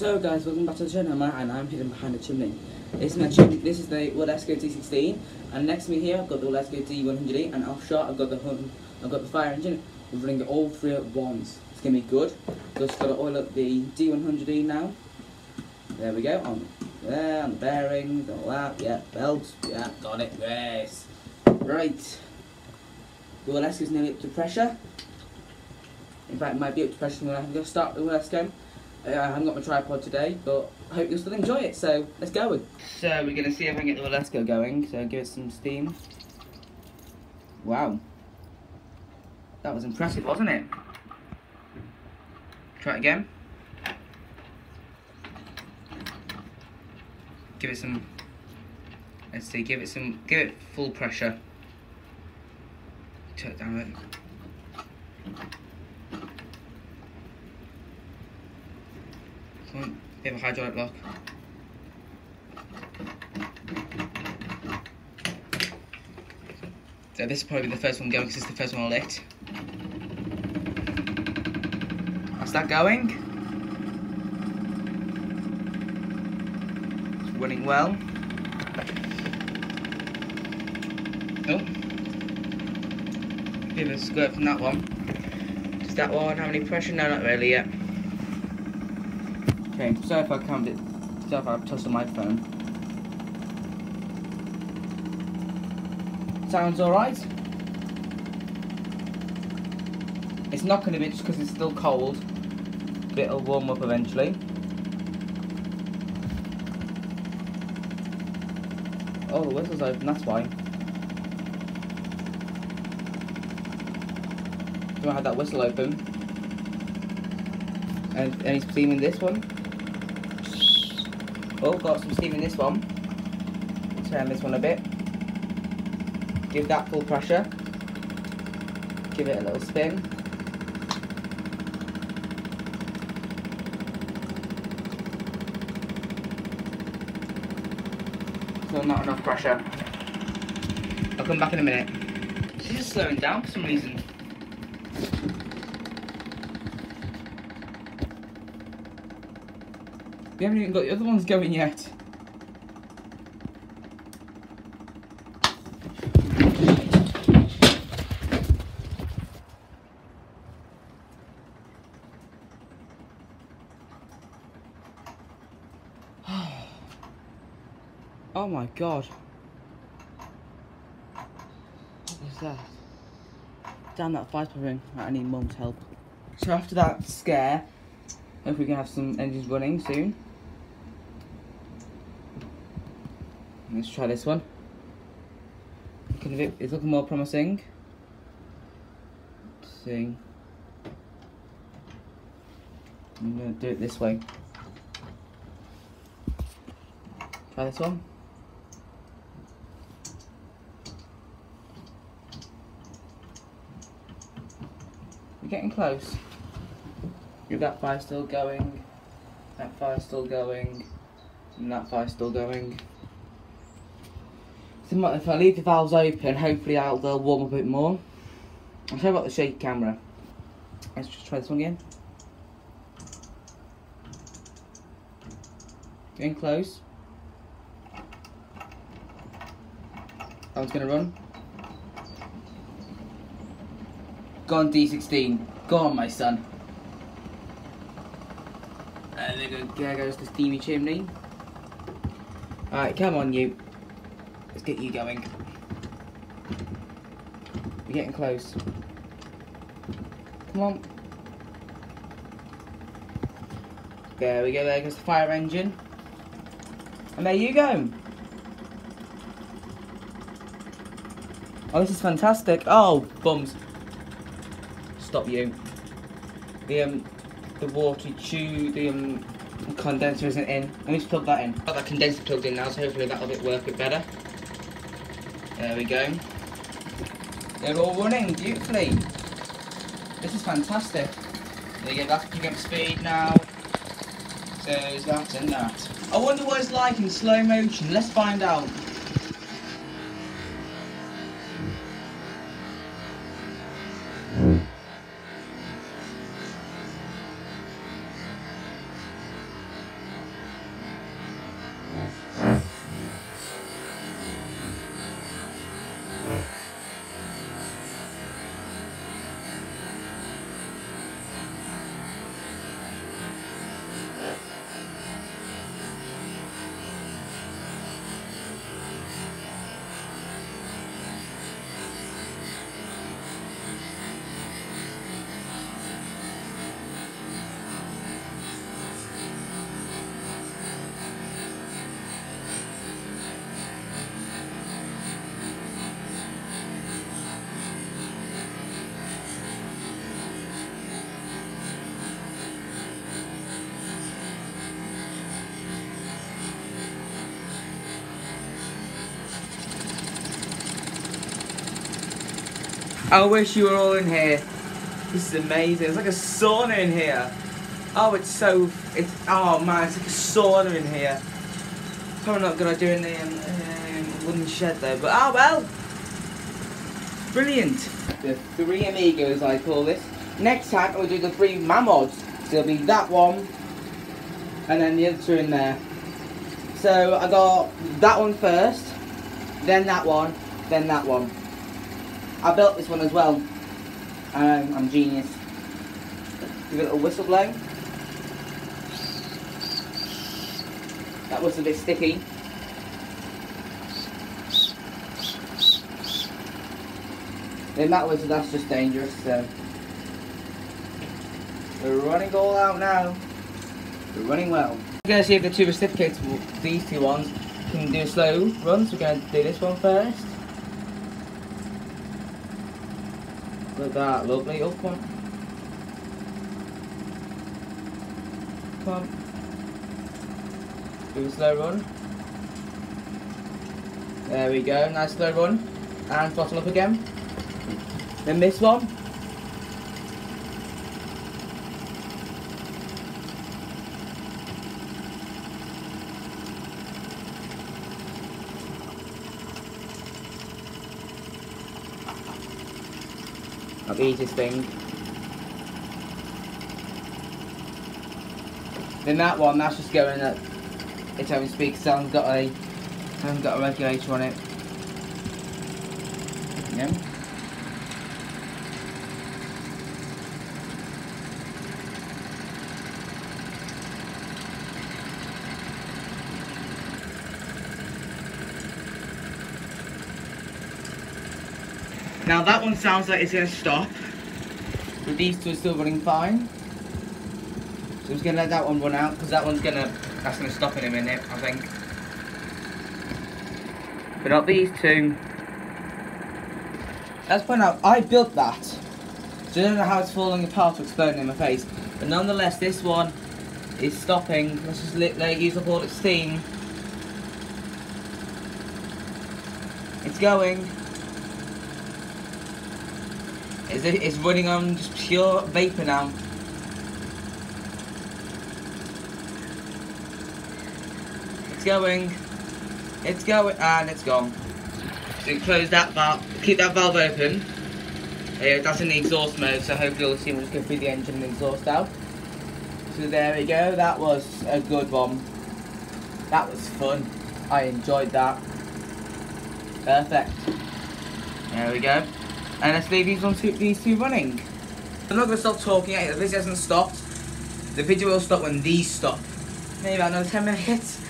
So guys, welcome back to the channel, and I'm hidden behind the chimney. This is my chimney. This is the Wilesco D16, and next to me here I've got the Wilesco T108, and offshore I've got the I've got the fire engine. We're running all three at once. It's gonna be good. Just gotta oil up the D100E now. There we go. On there, on the bearings, all that. Yeah, belts. Yeah, got it. Yes. Right. The Wilesco's nearly up to pressure. In fact, it might be up to pressure when I have to start the Wilesco. I haven't got my tripod today, but I hope you'll still enjoy it, so let's go. So we're going to see if I can get the Wilesco going, so give it some steam. Wow. That was impressive, wasn't it? Try it again. Give it some, let's see, give it some, give it full pressure. Turn it down a bit. Come on, of a hydraulic block. So this is probably the first one going because it's the first one I lit. How's that going? It's running well. Oh. Of a squirt from that one. Does that one have any pressure? No, not really yet. Okay, sorry if I can't it. Sorry if I've touched the microphone. Sounds alright. It's not going to be just because it's still cold. But it'll warm up eventually. Oh, the whistle's open, that's why. Do I have that whistle open? And any steam in this one? Oh, got some steam in this one. Turn this one a bit. Give that full pressure. Give it a little spin. Still not enough pressure. I'll come back in a minute. She's just slowing down for some reason. We haven't even got the other ones going yet. Oh my god. What was that? Damn, that fire's ring. Right, I need mum's help. So after that scare, hopefully we can have some engines running soon. Let's try this one. It's looking more promising. Let's see. I'm gonna do it this way. Try this one. We're getting close. If that fire's still going, that fire's still going, and that fire's still going. If I leave the valves open, hopefully I'll, they'll warm up a bit more. I'll show you about the shaky camera. Let's just try this one again. Getting close. That one's gonna run. Go on D16. Go on my son. Uh, there, go, there goes the steamy chimney. Alright, come on you. Let's get you going. We're getting close. Come on. There we go, there goes the fire engine. And there you go. Oh, this is fantastic. Oh, bums. Stop you. The um, the water tube, the um, condenser isn't in. Let me just plug that in. Got that condenser plugged in now, so hopefully that'll bit work it better. There we go. They're all running beautifully. This is fantastic. There you go, that's picking up speed now. So is that and that. I wonder what it's like in slow motion. Let's find out. I wish you were all in here. This is amazing. It's like a sauna in here. Oh, it's so. It's oh man, it's like a sauna in here. Probably not a good idea in the um, um, wooden shed though, but oh well. Brilliant. The three amigos, I call this. Next time we'll do the three mammods. So it'll be that one, and then the other two in there. So I got that one first, then that one, then that one. I built this one as well. Um, I'm genius. Give it a little whistle blow. That was a bit sticky. Then that was that's just dangerous. So we're running all out now. We're running well. We're gonna see if the two reciprocates, these two ones, can do a slow run. So we're gonna do this one first. Look at that, lovely. Up one. Come on. Do a slow run. There we go, nice slow run. And throttle up again. Then this one. Easiest thing. Then that one, that's just going at its own speed because I haven't got a, I haven't got a regulator on it. Yeah. Now that one sounds like it's going to stop. But these two are still running fine. So I'm just going to let that one run out because that one's going to, that's going to stop in a minute, I think. But not these two. Let's point out, I built that. So I don't know how it's falling apart or exploding in my face. But nonetheless, this one is stopping. Let's just let, let it use up all its steam. It's going. It's, it's running on just pure vapor now. It's going. It's going, and it's gone. So close that valve, keep that valve open. Yeah, that's in the exhaust mode, so hopefully you'll see we'll just go through the engine and exhaust out. So there we go, that was a good one. That was fun. I enjoyed that. Perfect. There we go. And let's leave these, ones, these two running. I'm not to stop talking this hasn't stopped, the video will stop when these stop. Maybe about another 10 minutes.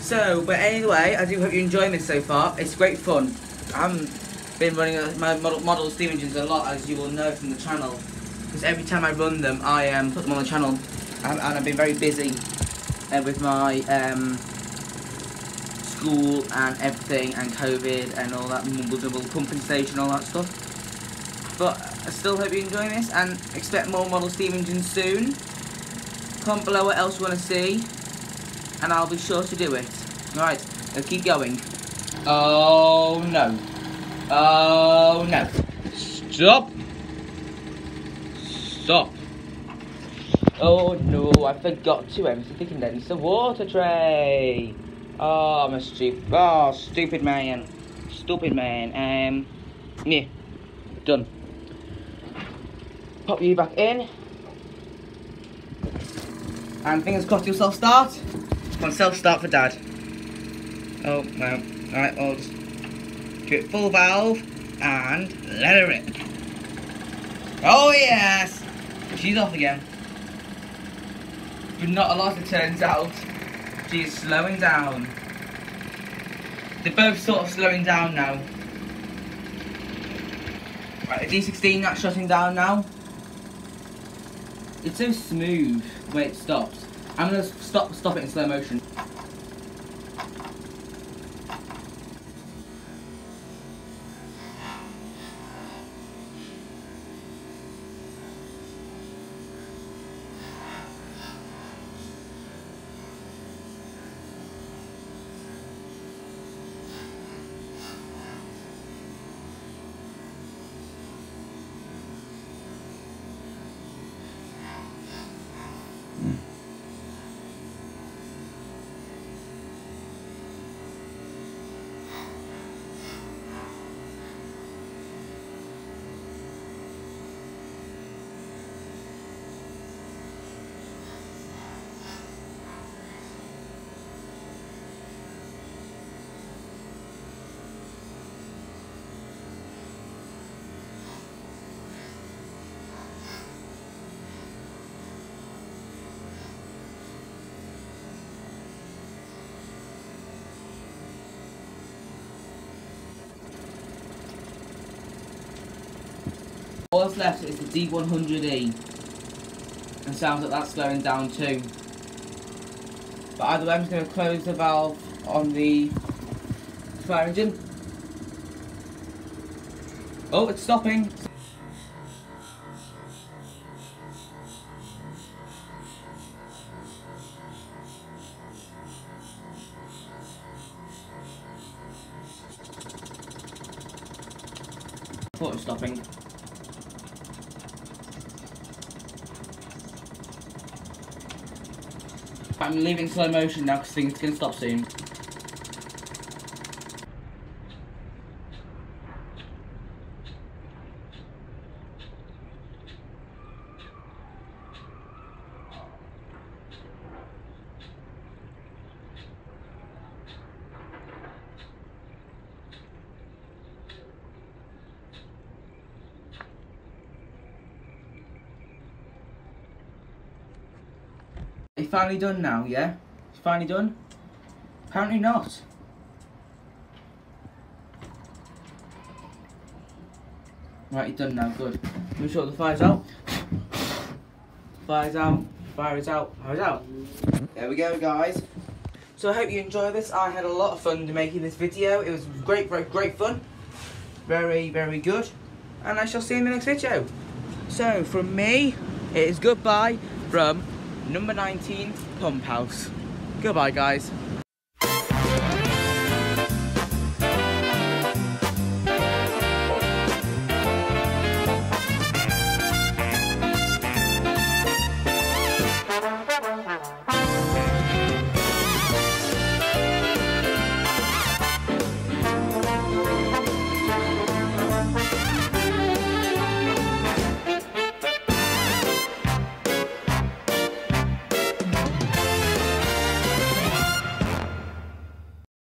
So, but anyway, I do hope you're enjoying this so far. It's great fun. I have been running my model, model steam engines a lot, as you will know from the channel. Because every time I run them, I um, put them on the channel. And I've been very busy uh, with my um, school and everything, and COVID and all that mumble jumble, pumping station, all that stuff. But I still hope you're enjoying this and expect more model steam engines soon. Comment below what else you want to see and I'll be sure to do it. Alright, let's keep going. Oh no. Oh no. Stop. Stop. Oh no, I forgot to empty the condenser water tray. Oh, I'm a stupid, oh, stupid man. Stupid man. Um, yeah, done. Pop you back in. And fingers crossed you'll self-start. Come self-start for Dad. Oh, well. Alright, I'll just do it full valve and let her rip. Oh, yes! She's off again. But not a lot, it turns out. She's slowing down. They're both sort of slowing down now. Right, the D16 that's shutting down now. It's so smooth way it stops. I'm gonna stop stop it in slow motion. All that's left is the D100E. And sounds like that's slowing down too. But either way, I'm just going to close the valve on the fire engine. Oh, it's stopping. Thought it was stopping. I'm leaving slow motion now because things can stop soon. Finally done now, yeah? It's finally done? Apparently not. Right, it's done now, good. Make sure the fire's out. Fire's out. Fire is out. Fire's out. There we go, guys. So I hope you enjoy this. I had a lot of fun making this video. It was great, great, great fun. Very, very good. And I shall see you in the next video. So, from me, it is goodbye from number 19 Pump House. Goodbye, guys.